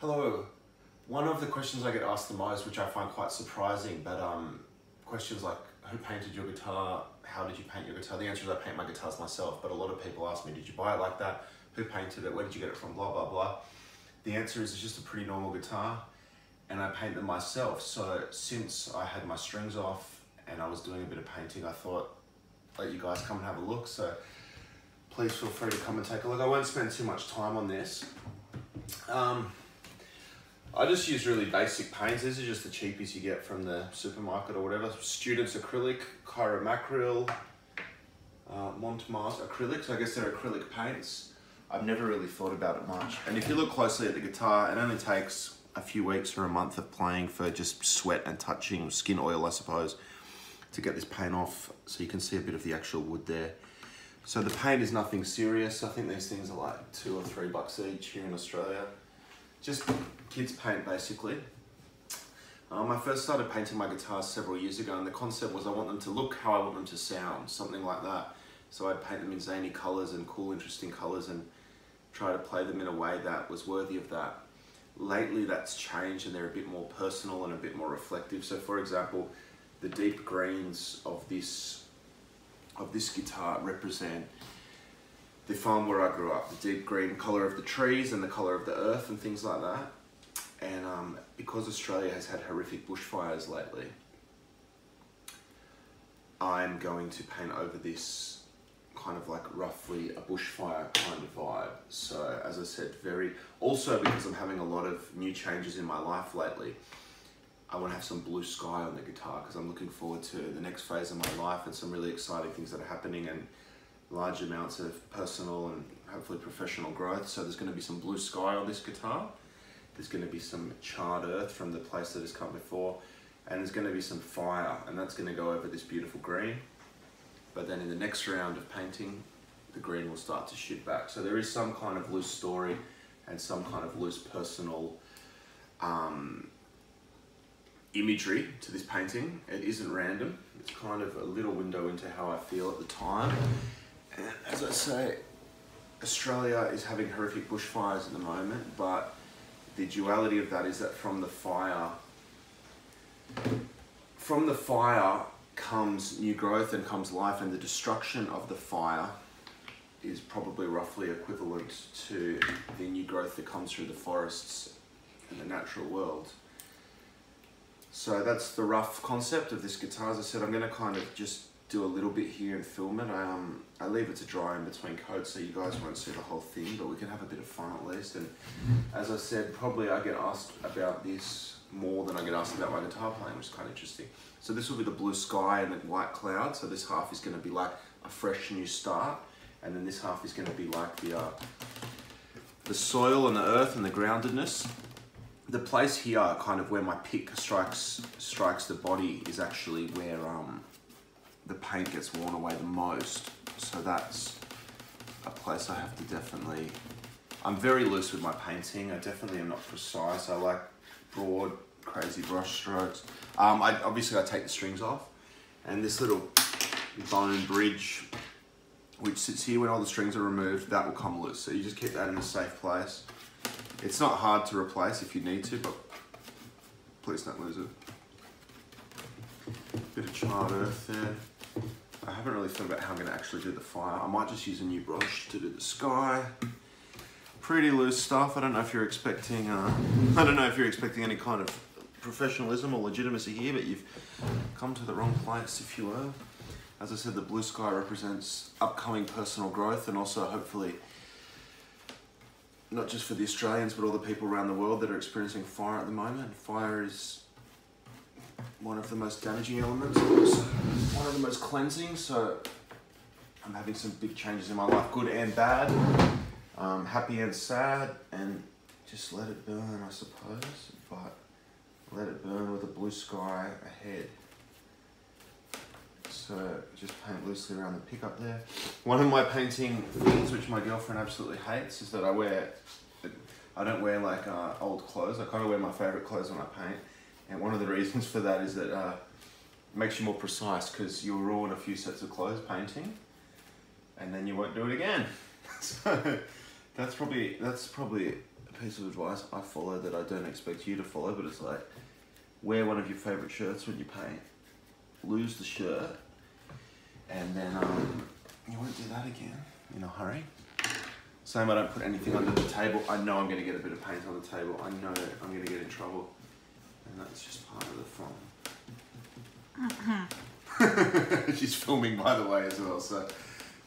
Hello. One of the questions I get asked the most, which I find quite surprising, but um, questions like who painted your guitar? How did you paint your guitar? The answer is I paint my guitars myself, but a lot of people ask me, did you buy it like that? Who painted it? Where did you get it from? Blah, blah, blah. The answer is it's just a pretty normal guitar and I paint them myself. So since I had my strings off and I was doing a bit of painting, I thought, let you guys come and have a look. So please feel free to come and take a look. I won't spend too much time on this. Um, I just use really basic paints. These are just the cheapies you get from the supermarket or whatever. Students acrylic, Chromacryl, uh, Montmartre acrylics. I guess they're acrylic paints. I've never really thought about it much. And if you look closely at the guitar, it only takes a few weeks or a month of playing for just sweat and touching skin oil, I suppose, to get this paint off. So you can see a bit of the actual wood there. So the paint is nothing serious. I think these things are like two or three bucks each here in Australia. Just kids paint basically. Um, I first started painting my guitars several years ago and the concept was I want them to look how I want them to sound, something like that. So I'd paint them in zany colours and cool interesting colours and try to play them in a way that was worthy of that. Lately that's changed and they're a bit more personal and a bit more reflective. So for example, the deep greens of this of this guitar represent the farm where I grew up, the deep green colour of the trees and the colour of the earth and things like that. And um, because Australia has had horrific bushfires lately, I'm going to paint over this kind of like roughly a bushfire kind of vibe. So as I said, very, also because I'm having a lot of new changes in my life lately, I want to have some blue sky on the guitar because I'm looking forward to the next phase of my life and some really exciting things that are happening and large amounts of personal and hopefully professional growth. So there's going to be some blue sky on this guitar. There's going to be some charred earth from the place that has come before and there's going to be some fire and that's going to go over this beautiful green. But then in the next round of painting, the green will start to shoot back. So there is some kind of loose story and some kind of loose personal um, imagery to this painting. It isn't random. It's kind of a little window into how I feel at the time. As I say, Australia is having horrific bushfires at the moment, but the duality of that is that from the fire, from the fire comes new growth and comes life, and the destruction of the fire is probably roughly equivalent to the new growth that comes through the forests and the natural world. So that's the rough concept of this guitar. As I said, I'm going to kind of just do a little bit here and film it. I, um, I leave it to dry in between coats so you guys won't see the whole thing, but we can have a bit of fun at least. And as I said, probably I get asked about this more than I get asked about my guitar playing, which is kind of interesting. So this will be the blue sky and the white cloud. So this half is going to be like a fresh new start. And then this half is going to be like the, uh, the soil and the earth and the groundedness the place here, kind of where my pick strikes strikes the body, is actually where um, the paint gets worn away the most. So that's a place I have to definitely. I'm very loose with my painting. I definitely am not precise. I like broad, crazy brush strokes. Um, I obviously I take the strings off, and this little bone bridge, which sits here when all the strings are removed, that will come loose. So you just keep that in a safe place. It's not hard to replace if you need to, but please don't lose it. Bit of charred earth there. I haven't really thought about how I'm going to actually do the fire. I might just use a new brush to do the sky. Pretty loose stuff. I don't know if you're expecting. Uh, I don't know if you're expecting any kind of professionalism or legitimacy here, but you've come to the wrong place, if you will. As I said, the blue sky represents upcoming personal growth and also hopefully not just for the Australians, but all the people around the world that are experiencing fire at the moment. Fire is one of the most damaging elements, also one of the most cleansing. So I'm having some big changes in my life, good and bad, um, happy and sad, and just let it burn, I suppose. But let it burn with a blue sky ahead. So just paint loosely around the pickup there. One of my painting things, which my girlfriend absolutely hates, is that I wear, I don't wear like uh, old clothes. I kind of wear my favorite clothes when I paint. And one of the reasons for that is that uh, it makes you more precise because you'll ruin a few sets of clothes painting and then you won't do it again. so that's probably, that's probably a piece of advice I follow that I don't expect you to follow, but it's like wear one of your favorite shirts when you paint, lose the shirt, and then um, you won't do that again in a hurry. Same, I don't put anything under the table. I know I'm going to get a bit of paint on the table. I know I'm going to get in trouble. And that's just part of the fun. She's filming, by the way, as well, so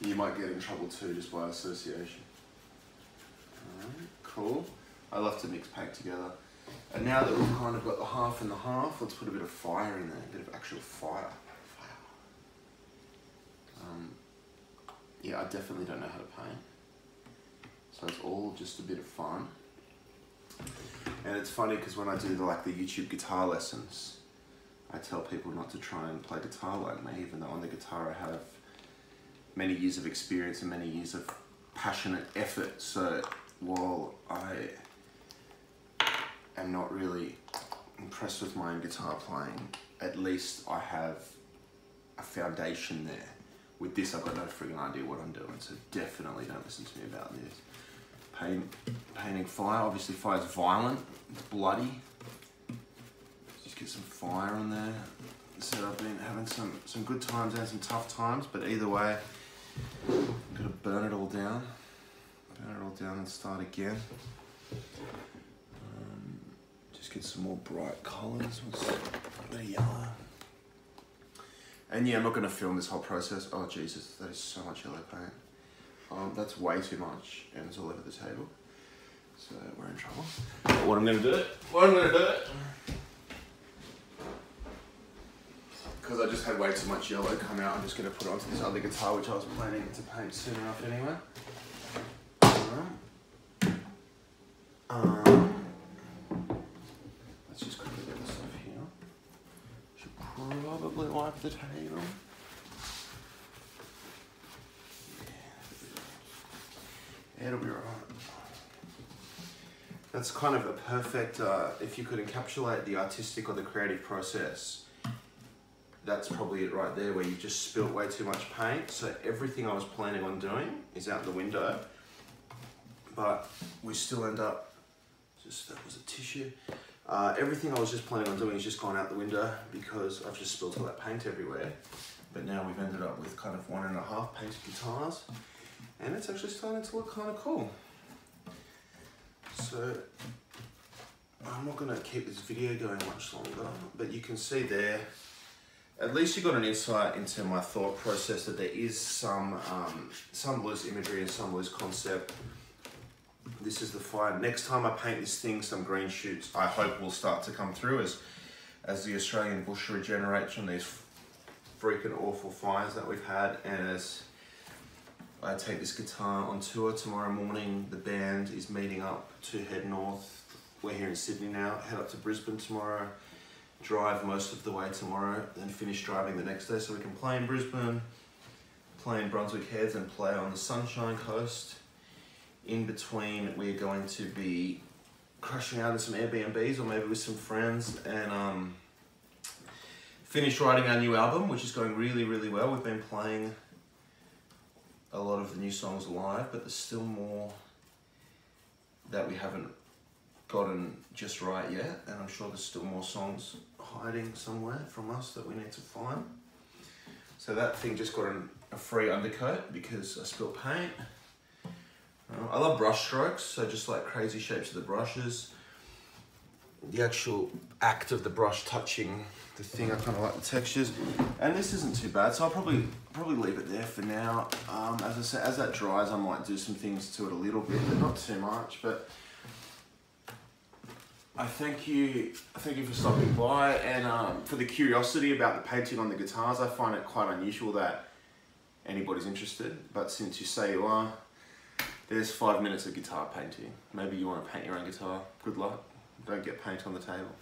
you might get in trouble too, just by association. Alright, cool. I love to mix paint together. And now that we've kind of got the half and the half, let's put a bit of fire in there, a bit of actual fire. Fire. Um, yeah, I definitely don't know how to paint. So it's all just a bit of fun. And it's funny because when I do the, like the YouTube guitar lessons, I tell people not to try and play guitar like me, even though on the guitar I have many years of experience and many years of passionate effort. So while I am not really impressed with my own guitar playing, at least I have a foundation there. With this, I've got no frigging idea what I'm doing, so definitely don't listen to me about this. Paint, painting fire, obviously fire's violent, it's bloody. Just get some fire on there. So I've been having some, some good times and some tough times, but either way, I'm gonna burn it all down. Burn it all down and start again. Um, just get some more bright colours. What's of yellow. And yeah, I'm not gonna film this whole process. Oh Jesus, that is so much yellow paint. Um, that's way too much and it's all over the table. So we're in trouble. But what I'm gonna do, what I'm gonna do, because I just had way too much yellow come out, I'm just gonna put it onto this other guitar which I was planning to paint soon enough anyway. Alright. Um, let's just quickly get this stuff here. Should probably wipe the table. Yeah, it'll be alright. That's kind of a perfect, uh, if you could encapsulate the artistic or the creative process, that's probably it right there where you've just spilt way too much paint. So everything I was planning on doing is out the window, but we still end up, just that was a tissue. Uh, everything I was just planning on doing is just gone out the window because I've just spilled all that paint everywhere. But now we've ended up with kind of one and a half painted guitars and it's actually starting to look kind of cool. So I'm not going to keep this video going much longer, but you can see there, at least you got an insight into my thought process that there is some um, some loose imagery and some loose concept. This is the fire. Next time I paint this thing, some green shoots I hope will start to come through as as the Australian bush regenerates from these freaking awful fires that we've had and as I take this guitar on tour tomorrow morning. The band is meeting up to head north. We're here in Sydney now. Head up to Brisbane tomorrow. Drive most of the way tomorrow, then finish driving the next day so we can play in Brisbane, play in Brunswick Heads, and play on the Sunshine Coast. In between, we're going to be crashing out in some Airbnbs or maybe with some friends and um, finish writing our new album, which is going really, really well. We've been playing a lot of the new songs live, but there's still more that we haven't gotten just right yet, and I'm sure there's still more songs hiding somewhere from us that we need to find. So that thing just got an, a free undercoat because I spilled paint. Uh, I love brush strokes, so just like crazy shapes of the brushes. The actual act of the brush touching the thing. I kind of like the textures, and this isn't too bad. So I'll probably probably leave it there for now. Um, as I said, as that dries, I might do some things to it a little bit, but not too much. But I thank you, thank you for stopping by, and um, for the curiosity about the painting on the guitars. I find it quite unusual that anybody's interested, but since you say you are, there's five minutes of guitar painting. Maybe you want to paint your own guitar. Good luck. Don't get paint on the table.